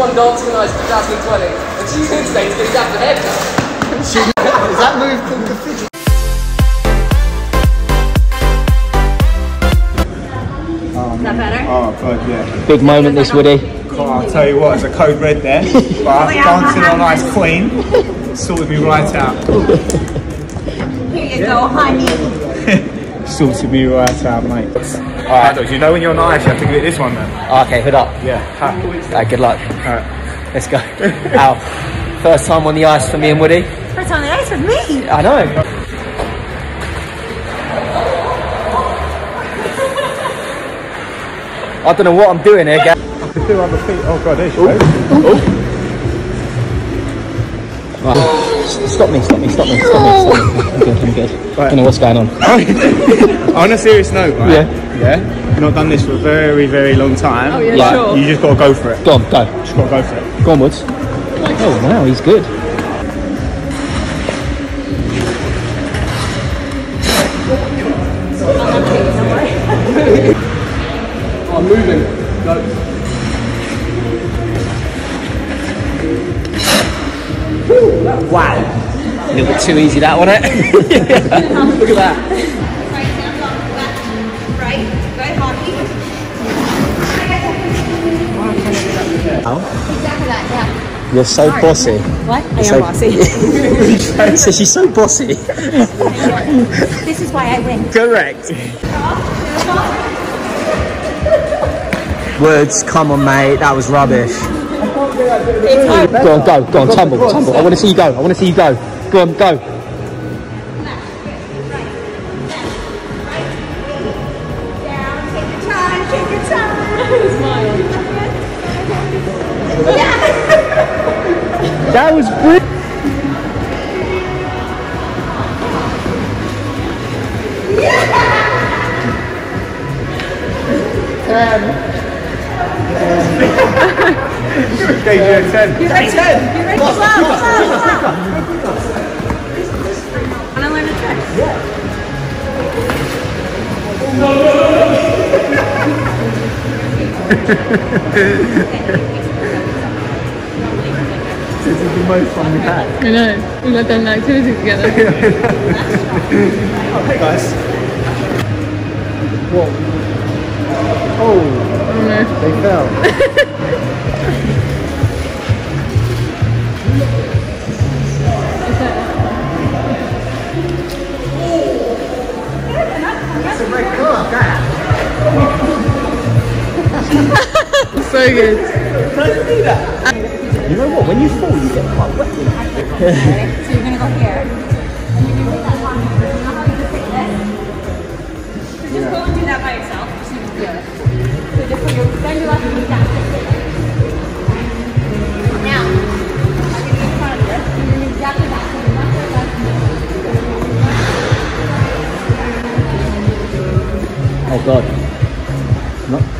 Won Dancing on Ice 2020, and she's in today to get exact the haircut. Is that move called the fidget? Is that better? Oh, God, yeah. Big moment this, Woody. Oh, I'll tell you what, it's a code red there. But dancing on ice queen sorted me right out. Here you go, honey. Sorted me right out, mate. Alright, you know when you're on ice, you have to give it this one, man. Okay, hood up. Yeah. Alright, good luck. Alright. Let's go. Al, first time on the ice for me and Woody. First time on the ice with me. I know. I don't know what I'm doing here, Gav. I can do other feet. Oh, God, there she goes. Stop me, stop me, stop me, stop me, stop me. I'm good, I'm good. I don't know what's going on. on a serious note, right? Yeah. Yeah? Not done this for a very, very long time. Oh, yeah, Yeah. sure. You just gotta go for it. Go on, go. Just gotta go for it. Go on, Woods. Oh, wow, he's good. I'm moving. Go. Wow. A little bit too easy, that, wasn't eh? it? Look at that. Right, good hockey. Exactly that, yeah. You're so bossy. What? I So- am bossy. so she's so bossy. this is why I win. Correct. Words, come on, mate. That was rubbish. Go on, go, go on, tumble, tumble. I want to see you go. I want to see you go. Go on, go. That was your time, take your time. That was brilliant. Gave you a 10. You ready? You ready? Wow, wow, wow. Wanna learn a trick? Yeah. This is the most fun we've had. I know. We've not done an activity together. Oh, hey guys. Whoa. Oh, Oh no. they fell. So good. You know what? When you fall, you get quite wet. So you're gonna go here. And you're gonna that hockey. You know how you just take? So just go and do that by yourself. Just need to feel it. So just put your, bend your left knee down. Oh God. No.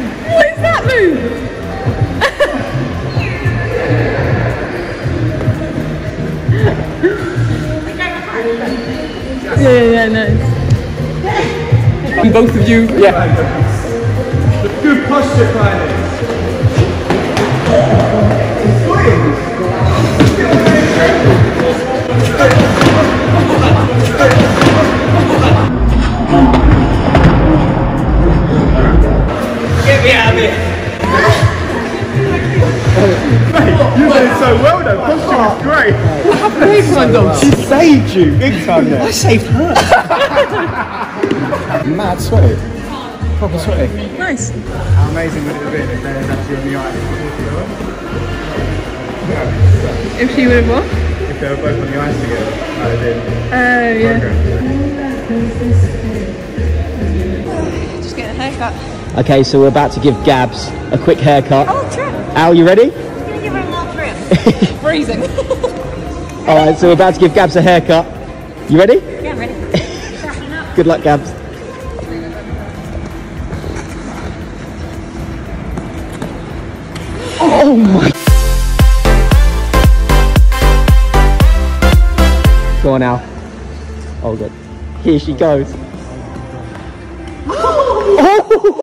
And both of you, yeah. Good posture, Friday. Get me out of here. You did so well though. Posture was great. Big one, though. She saved you big time there. I saved her. Mad sweaty. proper sweaty. Nice. How amazing would it have been if they was actually on the ice? If she would have what? If they were both on the ice together, like they did. Oh, yeah. Just getting a haircut. Okay, so we're about to give Gabs a quick haircut. Oh, trim. Al, you ready? I'm gonna give her a little trim. Freezing. All right, so we're about to give Gabs a haircut. You ready? yeah, I'm ready. Good luck, Gabs. Oh my. Go on, Al. Oh, good. Here she goes. Oh!